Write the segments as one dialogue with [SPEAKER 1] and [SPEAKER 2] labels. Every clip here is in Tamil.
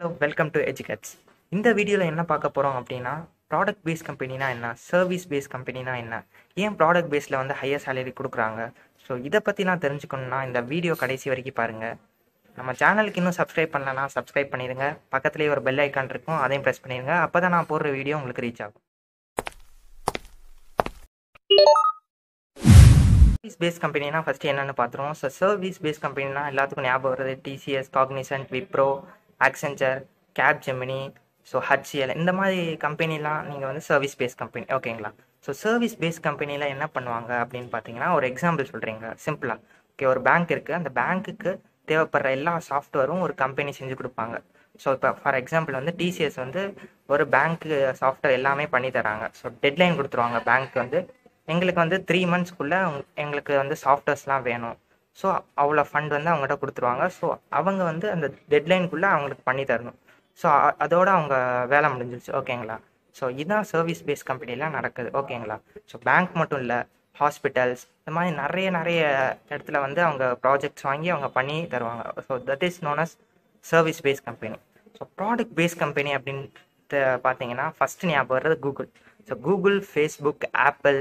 [SPEAKER 1] ஹலோ வெல்கம் டு எஜுகேட்ஸ் இந்த வீடியோவில் என்ன பார்க்க போகிறோம் அப்படின்னா ப்ராடக்ட் பேஸ் கம்பெனினா என்ன சர்வீஸ் பேஸ் கம்பெனினா என்ன ஏன் ப்ராடக்ட் பேஸில் வந்து ஹையர் சேலரி கொடுக்குறாங்க? ஸோ இதை பற்றிலாம் தெரிஞ்சுக்கணுன்னா இந்த வீடியோ கடைசி வரைக்கும் பாருங்கள் நம்ம சேனலுக்கு இன்னும் சப்ஸ்கிரைப் பண்ணலன்னா சப்ஸ்கிரைப் பண்ணிடுங்க பக்கத்துலேயே ஒரு பெல் ஐக்கான் இருக்கும் அதையும் ப்ரெஸ் பண்ணிடுங்க அப்போ தான் நான் போடுற வீடியோ உங்களுக்கு ரீச் ஆகும். சர்வீஸ் பேஸ் கம்பெனினா ஃபஸ்ட்டு என்னென்னு பார்த்துருவோம். ஸோ சர்வீஸ் பேஸ் கம்பெனினா எல்லாத்துக்கும் ஞாபகம் வருது. TCS Cognizant Wipro Accenture Capgemini so HCL இந்த மாதிரி கம்பெனிலாம் நீங்கள் வந்து சர்வீஸ் பேஸ் கம்பெனி ஓகேங்களா ஸோ சர்வீஸ் பேஸ் கம்பெனியில் என்ன பண்ணுவாங்க அப்படின்னு பார்த்தீங்கன்னா ஒரு எக்ஸாம்பிள் சொல்கிறீங்க சிம்பிளாக ஓகே ஒரு பேங்க் இருக்குது அந்த பேங்க்குக்கு தேவைப்படுற எல்லா சாஃப்ட்வேரும் ஒரு கம்பெனி செஞ்சு கொடுப்பாங்க. ஸோ இப்போ ஃபார் எக்ஸாம்பிள் வந்து டிசிஎஸ் வந்து ஒரு பேங்க்கு சாஃப்ட்வேர் எல்லாமே பண்ணி தராங்க. ஸோ டெட்லைன் கொடுத்துருவாங்க பேங்க் வந்து. எங்களுக்கு வந்து த்ரீ மந்த்ஸ்க்குள்ளே எங்களுக்கு வந்து சாஃப்ட்வேர்ஸ்லாம் வேணும். ஸோ அவ்வளோ ஃபண்ட் வந்து அவங்ககிட்ட கொடுத்துருவாங்க. ஸோ அவங்க வந்து அந்த டெட்லைனுக்குள்ளே அவங்களுக்கு பண்ணி தரணும். ஸோ அதோட அவங்க வேலை முடிஞ்சிருச்சு. ஓகேங்களா ஸோ இதுதான் சர்வீஸ் பேஸ் கம்பெனிலாம் நடக்குது. ஓகேங்களா ஸோ பேங்க் மட்டும் இல்லை ஹாஸ்பிட்டல்ஸ் இந்த மாதிரி நிறைய நிறைய இடத்துல வந்து அவங்க ப்ராஜெக்ட்ஸ் வாங்கி அவங்க பண்ணி தருவாங்க. So that is known as service based company so product based company அப்படின்ட்டு பார்த்தீங்கன்னா ஃபஸ்ட்டு ஞாபகம் வர்றது Google so Google Facebook Apple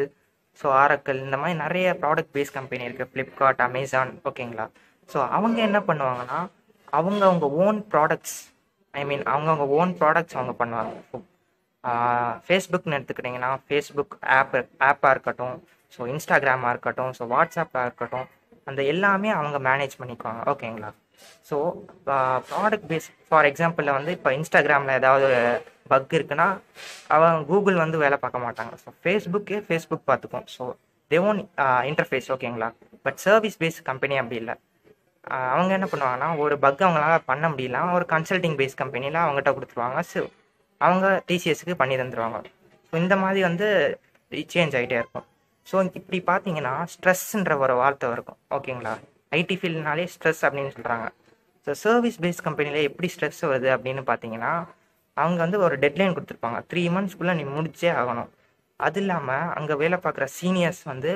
[SPEAKER 1] so Oracle இந்த மாதிரி நிறைய ப்ராடக்ட் பேஸ் கம்பெனி இருக்குது ஃப்ளிப்கார்ட் அமேசான் ஓகேங்களா? ஸோ அவங்க என்ன பண்ணுவாங்கன்னா அவங்க அவங்க ஓன் ப்ராடக்ட்ஸ் ஐ மீன் அவங்கவுங்க ஓன் ப்ராடக்ட்ஸ் அவங்க பண்ணுவாங்க. ஃபேஸ்புக்னு எடுத்துக்கிட்டிங்கன்னா ஃபேஸ்புக் ஆப் ஆப்பாக இருக்கட்டும் ஸோ இன்ஸ்டாகிராமாக இருக்கட்டும் ஸோ வாட்ஸ்அப்பாக இருக்கட்டும் அந்த எல்லாமே அவங்க மேனேஜ் பண்ணிக்குவாங்க. ஓகேங்களா? ஸோ ப்ராடக்ட் பேஸ் ஃபார் எக்ஸாம்பிளில் வந்து இப்போ இன்ஸ்டாகிராமில் ஏதாவது பக் இருக்குன்னா அவன் கூகுள் வந்து வேலை பார்க்க மாட்டாங்க. ஸோ ஃபேஸ்புக்கே ஃபேஸ்புக் பார்த்துக்கும். ஸோ தே ஓன் இன்டர்ஃபேஸ் ஓகேங்களா பட் சர்வீஸ் பேஸ் கம்பெனி அப்படி இல்லை. Uh, அவங்க என்ன பண்ணுவாங்கன்னா ஒரு பக் அவங்களால பண்ண முடியல. ஒரு கன்சல்டிங் பேஸ் கம்பெனியில் அவங்ககிட்ட கொடுத்துருவாங்க. ஸோ அவங்க டிசிஎஸ்க்கு பண்ணி தந்துடுவாங்க ஸோ இந்த மாதிரி வந்து சேஞ்ச் ஆகிட்டே இருக்கும். ஸோ இப்படி பார்த்தீங்கன்னா ஸ்ட்ரெஸ்ன்ற ஒரு வார்த்தை இருக்கும். ஓகேங்களா ஐடி ஃபீல்ட்னாலே ஸ்ட்ரெஸ் அப்படின்னு சொல்கிறாங்க ஸோ சர்வீஸ் பேஸ் கம்பெனியில் எப்படி ஸ்ட்ரெஸ் வருது அப்படின்னு பார்த்தீங்கன்னா அவங்க வந்து ஒரு டெட்லைன் கொடுத்துருப்பாங்க. த்ரீ மந்த்ஸ்க்குள்ளே நீ முடிச்சே ஆகணும். அது இல்லாமல் அங்கே வேலை பார்க்குற சீனியர்ஸ் வந்து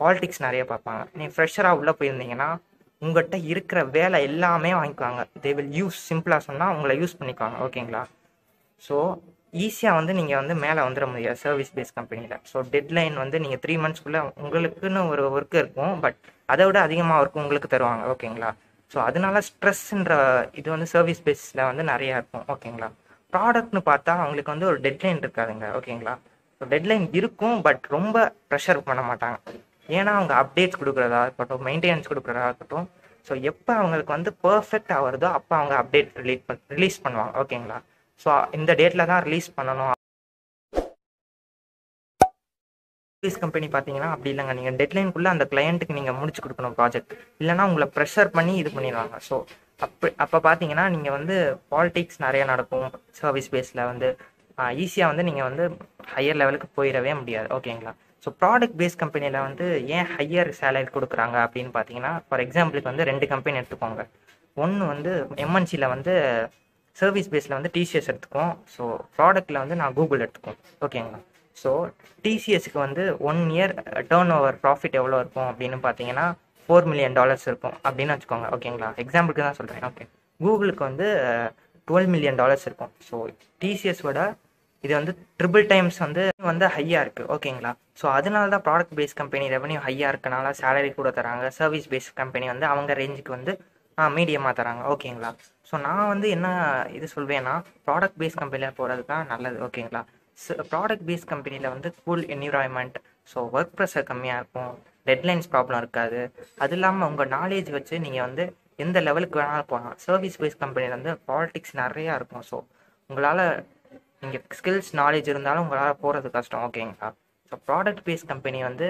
[SPEAKER 1] பாலிடிக்ஸ் நிறைய பார்ப்பாங்க. நீ ஃப்ரெஷராக உள்ளே போயிருந்தீங்கன்னா உங்கள்கிட்ட இருக்கிற வேலை எல்லாமே வாங்கிக்குவாங்க. தே வில் யூஸ் சிம்பிளாக சொன்னால் உங்களை யூஸ் பண்ணிக்குவாங்க. ஓகேங்களா ஸோ ஈஸியாக வந்து நீங்கள் வந்து மேலே வந்துட முடியாது. சர்வீஸ் பேஸ் கம்பெனியில் ஸோ டெட்லைன் வந்து நீங்கள் த்ரீ மந்த்ஸ்க்குள்ளே உங்களுக்குன்னு ஒரு ஒர்க் இருக்கும். பட் அதை விட அதிகமாக ஒர்க் உங்களுக்கு தருவாங்க. ஓகேங்களா ஸோ அதனால ஸ்ட்ரெஸ்ன்ற இது வந்து சர்வீஸ் பேஸில் வந்து நிறையா இருக்கும். ஓகேங்களா ப்ராடக்ட்னு பார்த்தா அவங்களுக்கு வந்து ஒரு டெட்லைன் இருக்காதுங்க ஓகேங்களா ஸோ டெட்லைன் இருக்கும் பட் ரொம்ப ப்ரெஷர் பண்ண மாட்டாங்க. ஏன்னா அவங்க அப்டேட்ஸ் கொடுக்குறதா இருக்கட்டும் மெயின்டெனன்ஸ் கொடுக்குறதா இருக்கட்டும் ஸோ எப்போ அவங்களுக்கு வந்து பர்ஃபெக்ட் ஆகிறதோ அப்போ அவங்க அப்டேட் ரிலீஸ் பண் ரிலீஸ் பண்ணுவாங்க ஓகேங்களா ஸோ இந்த டேட்டில் தான் ரிலீஸ் பண்ணணும் சர்வீஸ் கம்பெனி பார்த்தீங்கன்னா அப்படி இல்லைங்க. நீங்கள் டெட்லைனுக்குள்ளே அந்த கிளையண்ட்டுக்கு நீங்கள் முடிச்சு கொடுக்கணும் ப்ராஜெக்ட் இல்லைனா உங்களை ப்ரெஷர் பண்ணி இது பண்ணிடுவாங்க. ஸோ அப்போ அப்போ பார்த்தீங்கன்னா நீங்கள் வந்து பாலிடிக்ஸ் நிறைய நடக்கும். சர்வீஸ் பேஸில் வந்து ஈஸியாக வந்து நீங்கள் வந்து ஹையர் லெவலுக்கு போயிடவே முடியாது. ஓகேங்களா ஸோ ப்ராடக்ட் பேஸ் கம்பெனியில் வந்து ஏன் ஹையர் சேலரி கொடுக்குறாங்க அப்படின்னு பார்த்தீங்கன்னா ஃபார் எக்ஸாம்பிளுக்கு வந்து ரெண்டு கம்பெனி எடுத்துக்கோங்க. ஒன்று வந்து எம்என்சியில் வந்து சர்வீஸ் பேஸில் வந்து டிசிஎஸ் எடுத்துக்கும் ஸோ ப்ராடக்ட்டில் வந்து நான் கூகுள் எடுத்துக்கோம் ஓகேங்களா ஸோ டிசிஎஸ்க்கு வந்து one year turn over profit எவ்வளோ இருக்கும் அப்படின்னு பார்த்தீங்கன்னா ஃபோர் மில்லியன் டாலர்ஸ் இருக்கும் அப்படின்னு வச்சுக்கோங்க. ஓகேங்களா எக்ஸாம்பிளுக்கு தான் சொல்கிறேன் ஓகே கூகுளுக்கு வந்து டுவெல் மில்லியன் டாலர்ஸ் இருக்கும். ஸோ டிசிஎஸோட இது வந்து ட்ரிபிள் டைம்ஸ் வந்து வந்து ஹையாக இருக்குது ஓகேங்களா ஸோ அதனால தான் ப்ராடக்ட் பேஸ் கம்பெனி ரெவன்யூ ஹையாக இருக்கனால சேலரி கூட தராங்க. சர்வீஸ் பேஸ் கம்பெனி வந்து அவங்க ரேஞ்சுக்கு வந்து மீடியமாக தராங்க. ஓகேங்களா ஸோ நான் வந்து என்ன இது சொல்வேன்னா ப்ராடக்ட் பேஸ் கம்பெனியில் போகிறது தான் நல்லது. ஓகேங்களா ப்ராடக்ட் பேஸ் கம்பெனியில் வந்து cool environment so work pressure கம்மியாக இருக்கும். டெட்லைன்ஸ் ப்ராப்ளம் இருக்காது. அது இல்லாமல் உங்கள் நாலேஜ் வச்சு நீங்கள் வந்து எந்த லெவலுக்கு வேணாலும் போகலாம். சர்வீஸ் பேஸ் கம்பெனியில் வந்து பாலிட்டிக்ஸ் நிறையா இருக்கும். ஸோ உங்களால் நீங்கள் ஸ்கில்ஸ் நாலேஜ் இருந்தாலும் உங்களால் போகிறது கஷ்டம். ஓகேங்களா ஸோ ப்ராடக்ட் பேஸ் கம்பெனி வந்து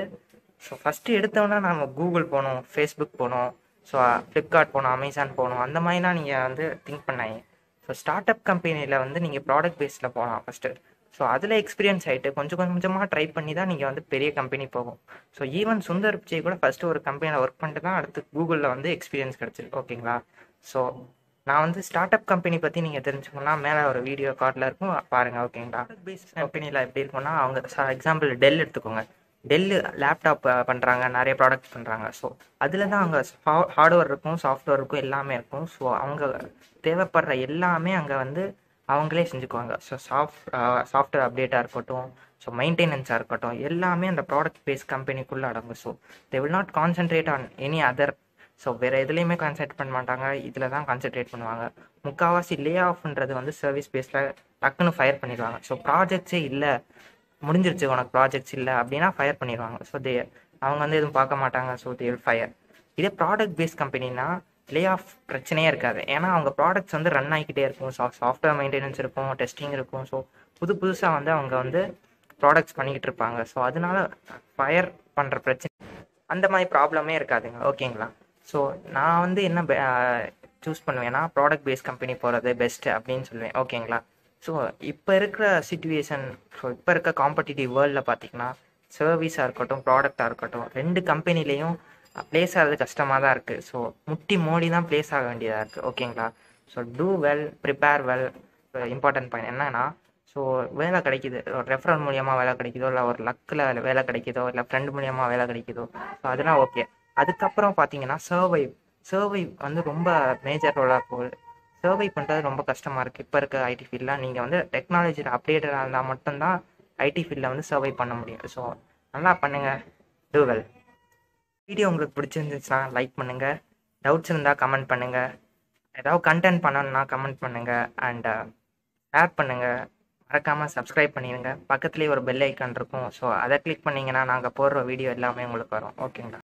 [SPEAKER 1] ஸோ ஃபஸ்ட்டு எடுத்தோன்னா நம்ம கூகுள் போகணும் ஃபேஸ்புக் போகணும் ஸோ ஃப்ளிப்கார்ட் போகணும் அமேசான் போகணும் அந்த மாதிரிலாம் நீங்கள் வந்து திங்க் பண்ணாங்க ஸோ ஸ்டார்ட் அப் கம்பெனியில் வந்து நீங்கள் ப்ராடக்ட் பேஸில் போகலாம் ஃபஸ்ட்டு ஸோ அதில் எக்ஸ்பீரியன்ஸ் ஆகிட்டு கொஞ்சம் கொஞ்சமாக ட்ரை பண்ணி தான் நீங்கள் வந்து பெரிய கம்பெனி போகும். ஸோ ஈவன் சுந்தர் பிச்சை கூட ஃபஸ்ட்டு ஒரு கம்பெனியில் ஒர்க் பண்ணிட்டு தான் அடுத்து கூகுளில் வந்து எக்ஸ்பீரியன்ஸ் கிடச்சிருக்கு ஓகேங்களா ஸோ நான் வந்து ஸ்டார்ட் அப் கம்பெனி பற்றி நீங்கள் தெரிஞ்சுக்கணும்னா மேலே ஒரு வீடியோ கார்டில் இருக்கும். பாருங்கள் ஓகேங்களா பேஸ் கம்பெனியில் எப்படி இருக்கும்னா அவங்க எக்ஸாம்பிள் டெல் எடுத்துக்கோங்க. டெல்லு லேப்டாப் பண்ணுறாங்க நிறைய ப்ராடக்ட் பண்ணுறாங்க ஸோ அதில் தான் அங்கே ஹார்ட்வேர் இருக்கும் சாஃப்ட்வேர் இருக்கும் எல்லாமே இருக்கும். ஸோ அவங்க தேவைப்படுற எல்லாமே அங்கே வந்து அவங்களே செஞ்சுக்குவாங்க. ஸோ சாஃப்ட் சாஃப்ட்வேர் அப்டேட்டாக இருக்கட்டும் ஸோ மெயின்டெனன்ஸாக இருக்கட்டும் எல்லாமே அந்த ப்ராடக்ட் பேஸ் கம்பெனிக்குள்ளே அடங்கும். So they will not concentrate on any other so வேறு எதுலேயுமே கான்சென்ட்ரேட் பண்ண மாட்டாங்க. இதில் தான் கான்சென்ட்ரேட் பண்ணுவாங்க. முக்கால்வாசி லே ஆஃப்ன்றது வந்து சர்வீஸ் பேஸில் டக்குன்னு ஃபயர் பண்ணிடுவாங்க. ஸோ ப்ராஜெக்ட்ஸே இல்லை. முடிஞ்சிருச்சு உனக்கு ப்ராஜெக்ட்ஸ் இல்லை அப்படின்னா ஃபயர் பண்ணிடுவாங்க. ஸோ தே அவங்க வந்து எதுவும் பார்க்க மாட்டாங்க. ஸோ தே வில் ஃபயர் இதே ப்ராடக்ட் பேஸ் கம்பெனின்னா லே ஆஃப் பிரச்சனையே இருக்காது. ஏன்னா அவங்க ப்ராடக்ட்ஸ் வந்து ரன் ஆகிக்கிட்டே இருக்கும். சா சாஃப்ட்வேர் மெயின்டெனன்ஸ் இருக்கும் டெஸ்டிங் இருக்கும். ஸோ புது புதுசாக வந்து அவங்க வந்து ப்ராடக்ட்ஸ் பண்ணிக்கிட்டு இருப்பாங்க. ஸோ அதனால ஃபயர் பண்ணுற பிரச்சனை. அந்த மாதிரி ப்ராப்ளமே இருக்காதுங்க. ஓகேங்களா ஸோ நான் வந்து என்ன சூஸ் பண்ணுவேன்னா ப்ராடக்ட் பேஸ் கம்பெனி போகிறது பெஸ்ட்டு அப்படின்னு சொல்லுவேன். ஓகேங்களா ஸோ இப்போ இருக்கிற சுச்சுவேஷன் ஸோ இப்போ இருக்க காம்படிட்டிவ் வேர்ல்டில் பார்த்தீங்கன்னா சர்வீஸாக இருக்கட்டும் ப்ராடக்டாக இருக்கட்டும் ரெண்டு கம்பெனிலையும் ப்ளேஸ் ஆகிறது கஷ்டமாக தான் இருக்குது ஸோ முட்டி மோடி தான் ப்ளேஸ் ஆக வேண்டியதாக இருக்குது ஓகேங்களா so to well prepare well important point என்னன்னா ஸோ வேலை கிடைக்குது. ஒரு ரெஃபரல் மூலியமாக வேலை கிடைக்குதோ இல்லை ஒரு லக்கில் வேலை கிடைக்குதோ இல்லை ஃப்ரெண்ட் மூலியமாக வேலை கிடைக்குதோ ஸோ அதெல்லாம் ஓகே அதுக்கப்புறம் பார்த்தீங்கன்னா சர்வை சர்வை வந்து ரொம்ப மேஜர் ரோலாக போகுது சர்வை பண்ணுறது ரொம்ப கஷ்டமாக இருக்குது இப்போ இருக்க ஐடி ஃபீல்டில் நீங்கள் வந்து டெக்னாலஜியில் அப்டேட்டடாக இருந்தால் மட்டும்தான் ஐடி ஃபீல்டில் வந்து சர்வை பண்ண முடியும். ஸோ நல்லா பண்ணுங்கள் டூ வெல் வீடியோ உங்களுக்கு பிடிச்சிருந்துச்சுன்னா லைக் பண்ணுங்கள் டவுட்ஸ் இருந்தால் கமெண்ட் பண்ணுங்கள் ஏதாவது கண்டென்ட் பண்ணணும்னா கமெண்ட் பண்ணுங்கள் அண்ட் ஷேர் uh, பண்ணுங்கள் மறக்காமல் சப்ஸ்கிரைப் பண்ணிடுங்க பக்கத்துலேயே ஒரு பெல் ஐக்கான் இருக்கும். ஸோ அதை கிளிக் பண்ணிங்கன்னா நாங்கள் போடுற வீடியோ எல்லாமே உங்களுக்கு வரும். ஓகேங்களா